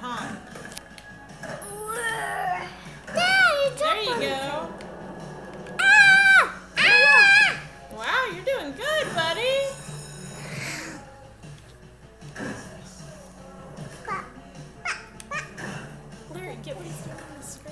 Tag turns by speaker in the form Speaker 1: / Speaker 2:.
Speaker 1: huh?
Speaker 2: There you go. Ah! Ah!
Speaker 1: Wow, you're doing good, buddy. Larry, get what he's doing on the screen.